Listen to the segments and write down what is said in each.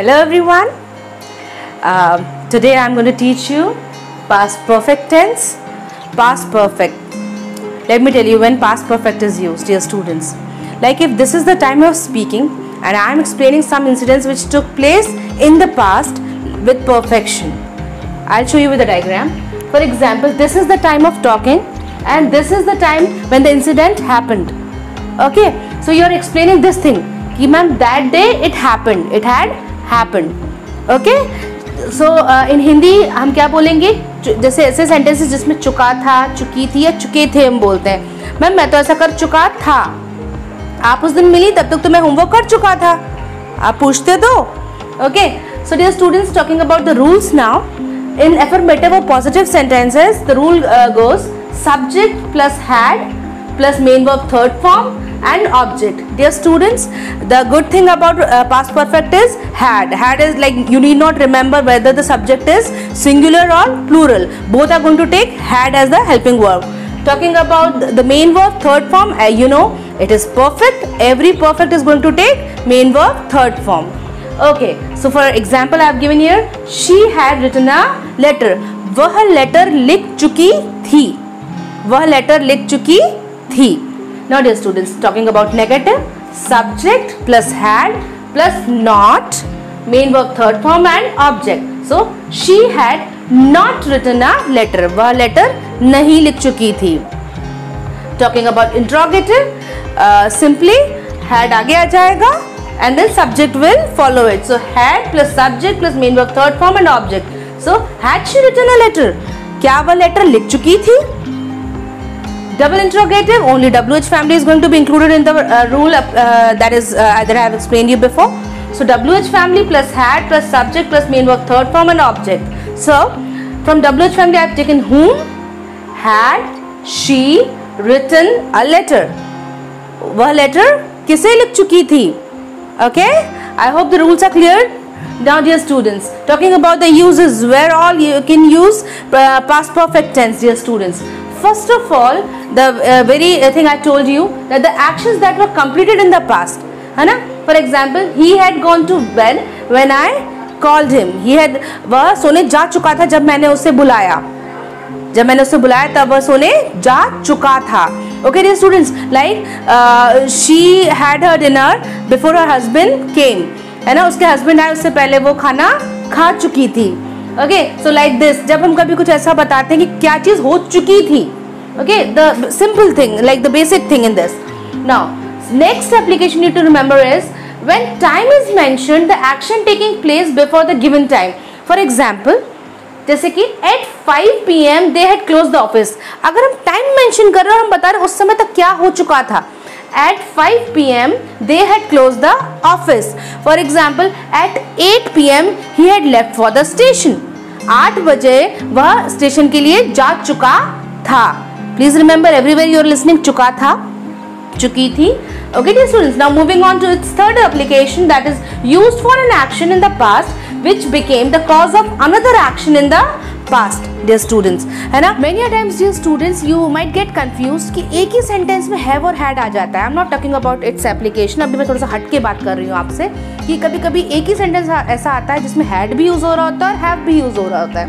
Hello everyone. Uh, today I'm going to teach you past perfect tense, past perfect. Let me tell you when past perfect is used, dear students. Like if this is the time of speaking and I'm explaining some incidents which took place in the past with perfection. I'll show you with a diagram. For example, this is the time of talking and this is the time when the incident happened. Okay, so you're explaining this thing. Remember ma'am, that day it happened. It had happened okay so in Hindi हम क्या बोलेंगे? जैसे ऐसे sentences जिसमें चुका था, चुकी थी या चुके थे हम बोलते हैं। मैम मैं तो ऐसा कर चुका था। आप उस दिन मिली, तब तक तो मैं होमवर्क कर चुका था। आप पूछते तो। Okay so dear students talking about the rules now in affirmative or positive sentences the rule goes subject plus had plus main main third form and object dear students the good thing about uh, past perfect is had had is like you need not remember whether the subject is singular or plural both are going to take had as the helping verb talking about the main verb third form uh, you know it is perfect every perfect is going to take main verb third form okay so for example i have given here she had written a letter वह letter लिख चुकी थी वह letter लिख चुकी थी Now dear students talking about negative subject plus had plus not main verb third form and object so she had not written a letter वह letter नहीं लिख चुकी थी talking about interrogative uh, simply had आगे आ जाएगा and then subject will follow it so had plus subject plus main verb third form and object so had she written a letter क्या वह letter लिख चुकी थी double interrogative only wh family is going to be included in the uh, rule uh, that is uh, that i have explained you before so wh family plus had plus subject plus main verb third form and object so from wh family i have taken whom had she written a letter वह letter किसे लिख चुकी थी okay i hope the rules are clear now dear students talking about the uses where all you can use uh, past perfect tense dear students First of all the uh, very uh, thing I told you that the actions that were completed in the past है ना for example he had gone to bed when I called him he had वह सोने जा चुका था जब मैंने उसे बुलाया जब मैंने उसे बुलाया तब वह सोने जा चुका था dear students like uh, she had her dinner before her husband came है ना उसके हस्बैंड आए उससे पहले वो खाना खा चुकी थी ओके सो लाइक दिस जब हम कभी कुछ ऐसा बताते हैं कि क्या चीज़ हो चुकी थी okay the simple thing like the basic thing in this now next application you to remember is when time is mentioned, the action taking place before the given time. For example, जैसे कि at 5 P M they had close the office अगर हम time mention कर रहे हैं हम बता रहे हैं उस समय तक क्या हो चुका था at 5 pm they had closed the office for example at 8 pm he had left for the station 8 बजे वह स्टेशन के लिए जा चुका था please remember everywhere you are listening चुका था चुकी थी okay dear students now moving on to its third application that is used for an action in the past which became the cause of another action in the past, dear students. है ना? A times, dear students, you might get confused कि एक ही sentence में have और had आ जाता है. I'm not talking about its application. अभी मैं थोड़ा सा हट के बात कर रही हूँ आपसे कि कभी कभी एक ही sentence ऐसा आता है जिसमें had भी यूज़ हो रहा होता है और have भी यूज़ हो रहा होता है.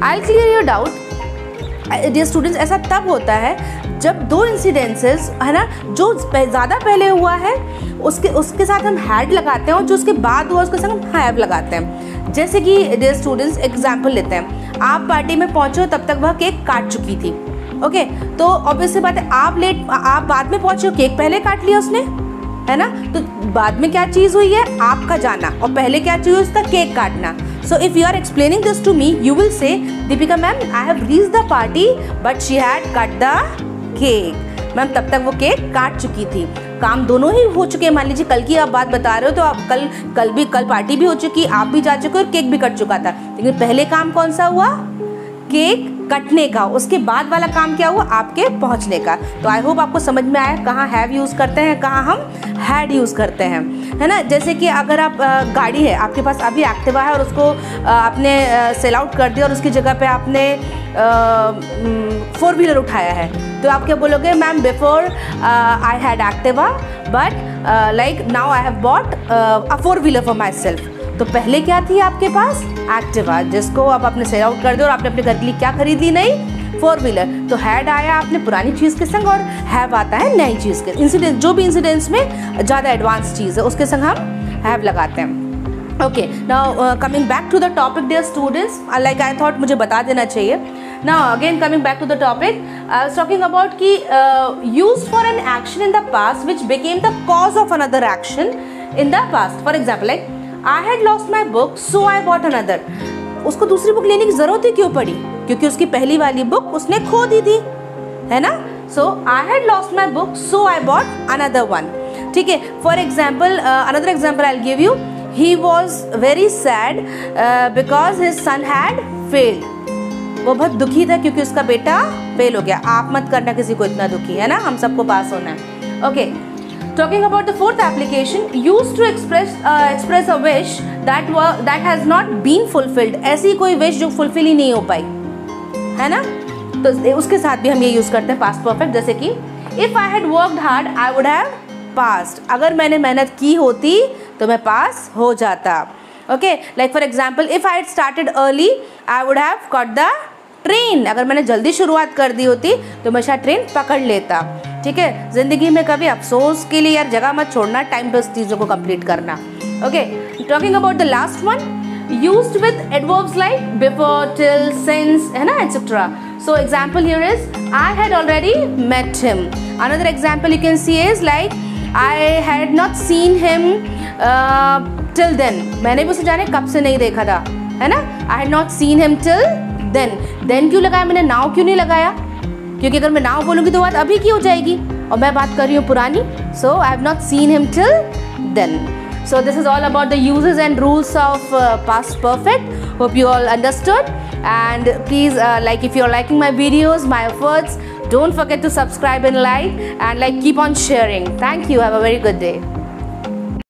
I'll clear your doubt. Dear students ऐसा तब होता है जब दो इंसिडेंसेस है ना, जो ज़्यादा पहले हुआ है, उसके उसके साथ हम हैड लगाते हैं और जो उसके बाद हुआ उसके साथ हम हैव लगाते हैं. जैसे कि डियर स्टूडेंट्स एग्ज़ाम्पल लेते हैं. आप पार्टी में पहुँचे तब तक वह केक काट चुकी थी। ओके तो ऑब्वियसली बात है आप लेट आप बाद में पहुँचे केक पहले काट लिया उसने? है ना? तो बाद में क्या चीज़ हुई है? आपका जाना। और पहले क्या चीज़ हुई उसका केक काटना। So if you are explaining this to me, you will say, Deepika ma'am, I have reached the party, but she had cut the cake. Ma'am तब तक वो केक काट चुकी थी। काम दोनों ही हो चुके हैं। मान लीजिए, कल की आप बात बता रहे हो तो आप कल कल भी, कल पार्टी भी हो चुकी आप भी जा चुके और केक भी कट चुका था। लेकिन पहले काम कौन सा हुआ? केक कटने का। उसके बाद वाला काम क्या हुआ? आपके पहुँचने का। तो आई होप आपको समझ में आया कहाँ हैव यूज़ करते हैं, कहाँ हम हैड यूज़ करते हैं। है ना? जैसे कि अगर आप गाड़ी है, आपके पास अभी एक्टिवा है और उसको आपने सेल आउट कर दिया और उसकी जगह पे आपने फोर व्हीलर उठाया है। तो आप क्या बोलोगे ma'am before I had Activa but like now I have bought a four wheeler for myself तो पहले क्या थी आपके पास? एक्टिवा जिसको आप अपने सेल आउट कर दो और आपने अपने घर के लिए क्या खरीद? नहीं फोर व्हीलर तो हैड आया आपने पुरानी चीज़ के संग और हैव आता है नई चीज़ के। इंसिडेंट जो भी इंसिडेंट्स में ज़्यादा एडवांस चीज़ है, उसके संग हम हैव लगाते हैं। Okay now coming back to the topic dear students like I thought मुझे बता देना चाहिए now again coming back to the topic I was talking about की use for an action in the past which became the cause of another action in the past for example like I had lost my book so I bought another उसको दूसरी book लेने की ज़रूरत ही क्यों पड़ी? क्योंकि उसकी पहली वाली बुक उसने खो दी थी, है ना? So I had lost my book so I bought another one ठीक है? For example another example I give you he was very sad because his son had failed वो बहुत दुखी था क्योंकि उसका बेटा फेल हो गया। आप मत करना किसी को इतना दुखी, है ना? हम सबको पास होना है। Okay talking about the fourth application use to express express a wish that that has not been fulfilled ऐसी कोई विश जो फुलफिल ही नहीं हो पाई, है ना? तो उसके साथ भी हम ये यूज़ करते हैं पास्ट परफेक्ट जैसे कि if I had worked hard I would have past अगर मैंने मेहनत की होती तो मैं पास हो जाता। Okay like for example if I started early I would have cut the train अगर मैंने जल्दी शुरुआत कर दी होती तो मैं शायद ट्रेन पकड़ लेता। ठीक है? ज़िंदगी में कभी अफसोस के लिए यार जगह मत छोड़ना टाइम पे उस चीज़ों को कंप्लीट करना। Okay talking about the last one used with adverbs like before, till, since, है ना etc. So example here is I had already met him. Another example you can see is like I had not seen him till then मैंने भी उसे जाने कब से नहीं देखा था है ना? I had not seen him till then then क्यों लगाया मैंने? नाव क्यों नहीं लगाया? क्योंकि अगर मैं नाव बोलूँगी तो बात अभी की हो जाएगी। और मैं बात कर रही हूँ पुरानी। So I have not seen him till then so this is all about the usages and rules of past perfect hope you all understood and please like if you are liking my videos my efforts don't forget to subscribe and like and like keep on sharing thank you have a very good day